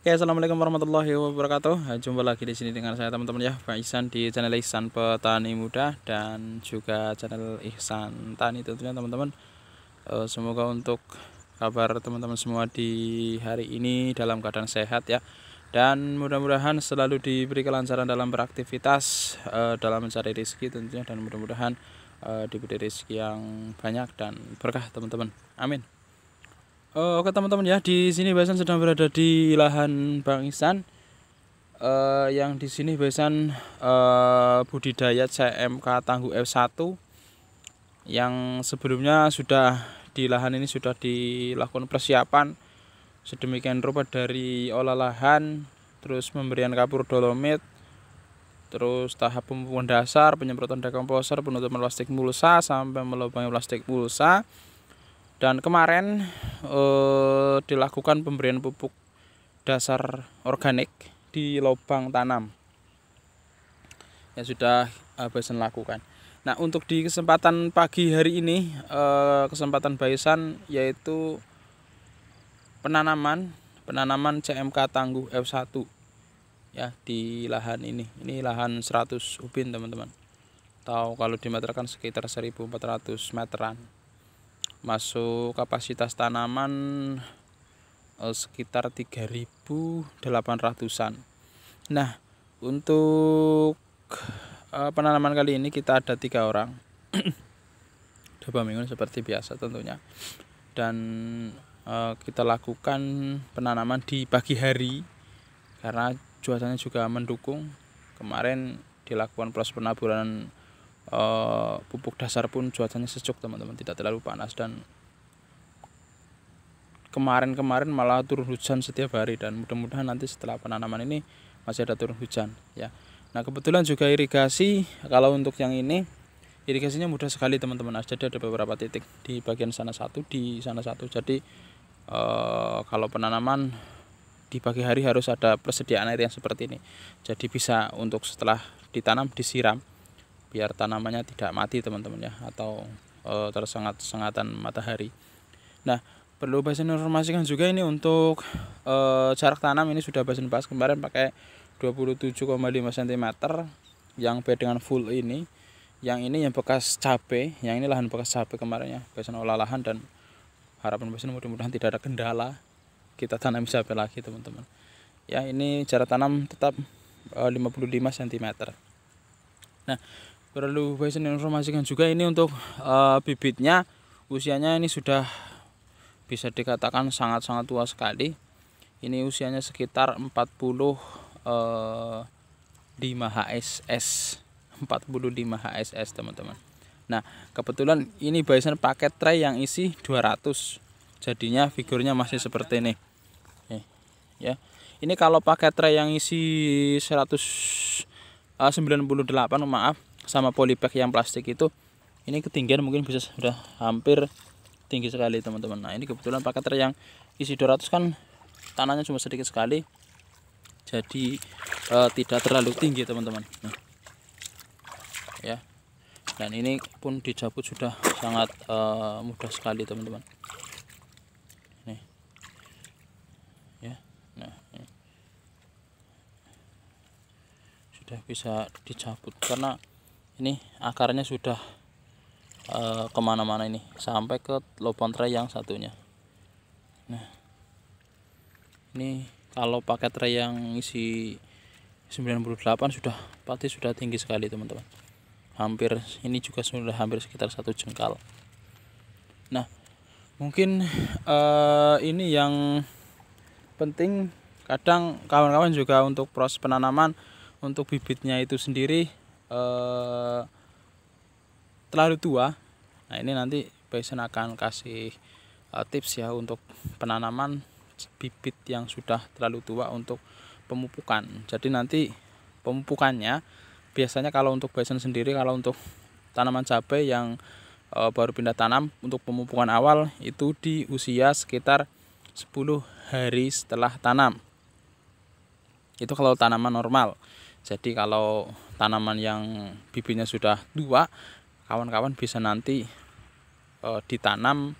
Oke, assalamualaikum warahmatullahi wabarakatuh. Jumpa lagi di sini dengan saya teman-teman ya, Pak Ihsan di channel Ihsan Petani Muda dan juga channel Ihsan Tani tentunya teman-teman. Eh, semoga untuk kabar teman-teman semua di hari ini dalam keadaan sehat ya. Dan mudah-mudahan selalu diberi kelancaran dalam beraktivitas eh, dalam mencari rezeki tentunya dan mudah-mudahan eh, diberi rezeki yang banyak dan berkah teman-teman. Amin. Uh, oke teman-teman ya di sini Besan sedang berada di lahan Bang Isan. Uh, yang di sini Besan uh, budidaya CMK Tangguh F1 yang sebelumnya sudah di lahan ini sudah dilakukan persiapan. Sedemikian rupa dari olah lahan terus pemberian kapur dolomit terus tahap pemupukan dasar penyemprotan dekomposer penutupan plastik mulsa sampai melubangi plastik mulsa dan kemarin eh, dilakukan pemberian pupuk dasar organik di lubang tanam yang sudah Baisan lakukan. Nah untuk di kesempatan pagi hari ini eh, kesempatan Baisan yaitu penanaman penanaman CMK tangguh F1 ya di lahan ini. Ini lahan 100 ubin teman-teman. Tahu kalau dimeterkan sekitar 1400 meteran masuk kapasitas tanaman eh, sekitar 3800-an nah untuk eh, penanaman kali ini kita ada tiga orang. Dua minggu seperti biasa tentunya. Dan eh, kita lakukan penanaman di pagi hari karena cuacanya juga mendukung. Kemarin dilakukan proses penaburan uh, pupuk dasar pun cuacanya sejuk teman-teman. Tidak terlalu panas dan kemarin-kemarin malah turun hujan setiap hari. Dan mudah-mudahan nanti setelah penanaman ini masih ada turun hujan ya. Nah kebetulan juga irigasi. Kalau untuk yang ini irigasinya mudah sekali teman-teman. Jadi ada beberapa titik di bagian sana satu di sana satu. Jadi uh, kalau penanaman di pagi hari harus ada persediaan air yang seperti ini. Jadi bisa untuk setelah ditanam disiram biar tanamannya tidak mati teman-teman ya atau e, tersengat sengatan matahari. Nah perlu bahasan informasikan juga ini untuk e, jarak tanam. Ini sudah bahasan bahas kemarin pakai 27,5 cm yang beda dengan full ini. Yang ini yang bekas cabe yang ini lahan bekas cabe kemarin ya bahasan olah lahan dan harapan bahasan mudah-mudahan tidak ada kendala. Kita tanam cabe lagi teman-teman. Ya ini jarak tanam tetap e, 55 cm nah perlu saya informasikan juga ini untuk uh, bibitnya. Usianya ini sudah bisa dikatakan sangat-sangat tua sekali. Ini usianya sekitar 40 uh, 5 HSS 45 HSS teman-teman. Nah kebetulan ini Bison paket tray yang isi 200 jadinya figurnya masih seperti ini. Ya. Ini kalau paket tray yang isi 198 uh, maaf sama polybag yang plastik itu ini ketinggian mungkin bisa sudah hampir tinggi sekali teman-teman. Nah ini kebetulan paket yang isi 200 kan tanahnya cuma sedikit sekali jadi e, tidak terlalu tinggi teman-teman. Nah, ya. Dan ini pun dicabut sudah sangat e, mudah sekali teman-teman nih ya nah ini. Sudah bisa dicabut. Karena ini akarnya sudah uh, ke mana-mana ini. Sampai ke lubang tray yang satunya. Nah ini kalau pakai tray yang isi 98 sudah pasti sudah tinggi sekali teman-teman. Hampir ini juga sudah hampir sekitar satu jengkal. Nah mungkin uh, ini yang penting kadang kawan-kawan juga untuk proses penanaman untuk bibitnya itu sendiri eh, terlalu tua. Nah ini nanti Bison akan kasih uh, tips ya untuk penanaman bibit yang sudah terlalu tua untuk pemupukan. Jadi nanti pemupukannya biasanya kalau untuk Bison sendiri kalau untuk tanaman cabai yang uh, baru pindah tanam untuk pemupukan awal itu di usia sekitar 10 hari setelah tanam. Itu kalau tanaman normal jadi kalau tanaman yang bibitnya sudah tua kawan-kawan bisa nanti e, ditanam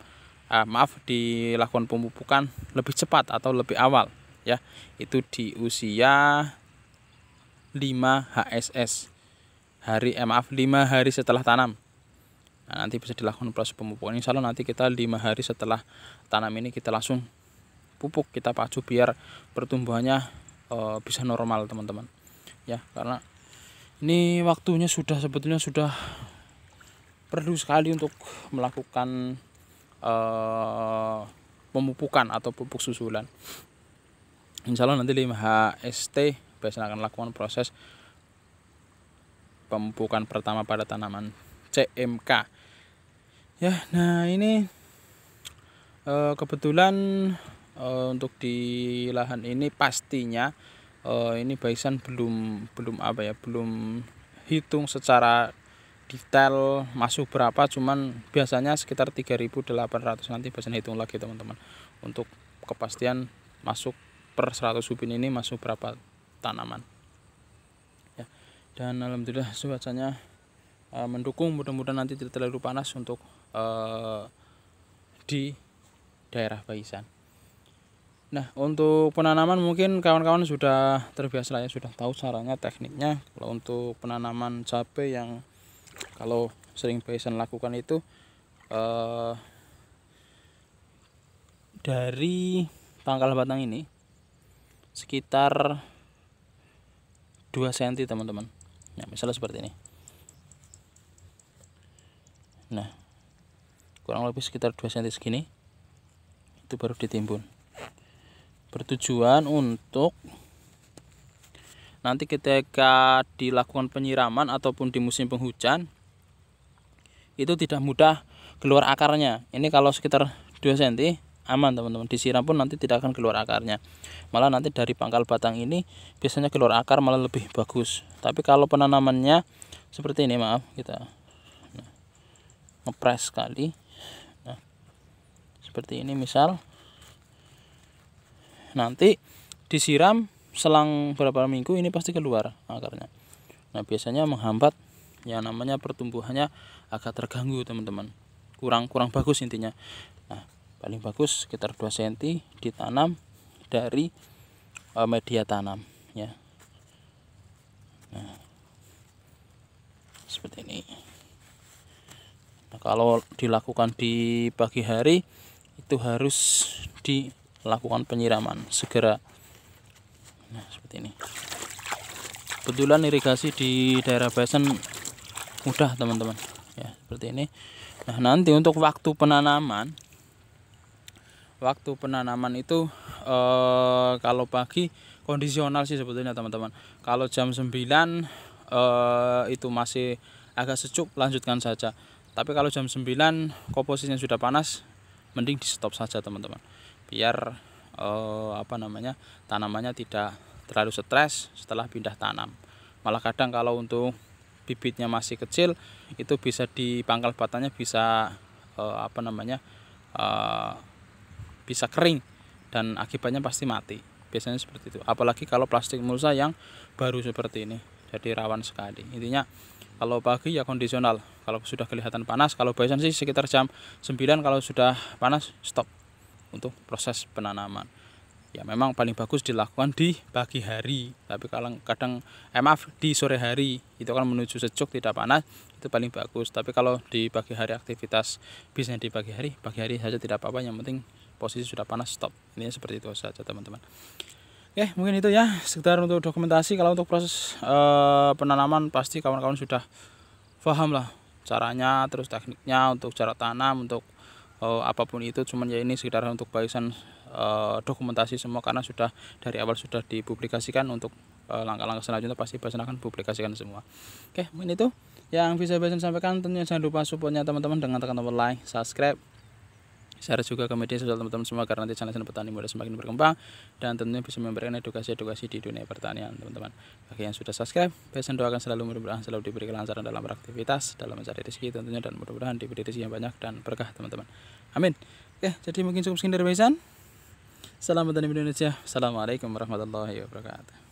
eh, maaf dilakukan pemupukan lebih cepat atau lebih awal ya. Itu di usia 5 HSS hari eh, maaf 5 hari setelah tanam. Nah, nanti bisa dilakukan proses pemupukan. Insya Allah nanti kita 5 hari setelah tanam ini kita langsung pupuk kita pacu biar pertumbuhannya e, bisa normal teman-teman ya karena ini waktunya sudah sebetulnya sudah perlu sekali untuk melakukan e, pemupukan atau pupuk susulan. Insya Allah nanti 5 HST biasanya akan lakukan proses pemupukan pertama pada tanaman CMK ya nah ini e, kebetulan e, untuk di lahan ini pastinya e, ini Baisan belum belum apa ya belum hitung secara detail masuk berapa cuman biasanya sekitar 3800 nanti Baisan hitung lagi teman-teman. Untuk kepastian masuk per 100 ubin ini masuk berapa tanaman. Ya. Dan alhamdulillah cuacanya uh, mendukung. Mudah-mudahan nanti tidak terlalu panas untuk uh, di daerah Baisan Nah untuk penanaman mungkin kawan-kawan sudah terbiasa ya sudah tahu caranya tekniknya. Kalau untuk penanaman cabai yang kalau sering Baisan lakukan itu uh, dari pangkal batang ini sekitar 2 cm teman-teman. Ya misalnya seperti ini. Nah kurang lebih sekitar 2 cm segini itu baru ditimbun bertujuan untuk nanti ketika dilakukan penyiraman ataupun di musim penghujan itu tidak mudah keluar akarnya. Ini kalau sekitar 2 cm aman teman-teman. Disiram pun nanti tidak akan keluar akarnya. Malah nanti dari pangkal batang ini biasanya keluar akar malah lebih bagus. Tapi kalau penanamannya seperti ini maaf kita nah, ngepres sekali. Nah, seperti ini misal nanti disiram selang beberapa minggu ini pasti keluar akarnya. Nah biasanya menghambat yang namanya pertumbuhannya agak terganggu teman-teman. Kurang kurang bagus intinya. Nah paling bagus sekitar 2 cm ditanam dari uh, media tanam ya. Nah, seperti ini. Nah, kalau dilakukan di pagi hari itu harus dilakukan penyiraman segera. Nah seperti ini. Kebetulan irigasi di daerah Besen mudah teman-teman. Ya seperti ini. Nah nanti untuk waktu penanaman waktu penanaman itu e, kalau pagi kondisional sih sebetulnya teman-teman. Kalau jam 9 e, eh, itu masih agak sejuk lanjutkan saja. Tapi kalau jam 9 komposisinya sudah panas mending di stop saja teman-teman biar e, apa namanya tanamannya tidak terlalu stres setelah pindah tanam. Malah kadang kalau untuk bibitnya masih kecil itu bisa di pangkal batangnya bisa e, apa namanya e, bisa kering dan akibatnya pasti mati. Biasanya seperti itu. Apalagi kalau plastik mulsa yang baru seperti ini jadi rawan sekali. Intinya kalau pagi ya kondisional. Kalau sudah kelihatan panas kalau biasanya sih sekitar jam 9 kalau sudah panas stop untuk proses penanaman. Ya memang paling bagus dilakukan di pagi hari. Tapi kalau kadang eh, maaf di sore hari. Itu kan menuju sejuk tidak panas itu paling bagus. Tapi kalau di pagi hari aktivitas bisnya di pagi hari pagi hari saja tidak apa-apa. Yang penting posisi sudah panas stop. Ini seperti itu saja teman-teman. Oke mungkin itu ya. Sekitar untuk dokumentasi kalau untuk proses e, penanaman pasti kawan-kawan sudah paham lah caranya terus tekniknya untuk cara tanam untuk e, apa pun itu cuman ya ini sekitar untuk barisan e, dokumentasi semua karena sudah dari awal sudah dipublikasikan untuk langkah-langkah selanjutnya pasti Basan akan publikasikan semua. Oke mungkin itu yang bisa Basan sampaikan. Tentunya jangan lupa supportnya teman-teman dengan tekan tombol like subscribe share juga ke media sosial teman-teman semua karena nanti channel petani muda semakin berkembang dan tentunya bisa memberikan edukasi-edukasi di dunia pertanian teman-teman. Bagi yang sudah subscribe pesan doakan selalu mudah-mudahan selalu diberi kelancaran dalam beraktivitas dalam mencari rezeki tentunya dan mudah-mudahan diberi rezeki yang banyak dan berkah teman-teman. Amin. Oke jadi mungkin cukup sekian dari Besan Salam petani Indonesia. Assalamualaikum warahmatullahi wabarakatuh